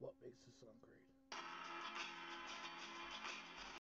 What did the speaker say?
what makes a song great.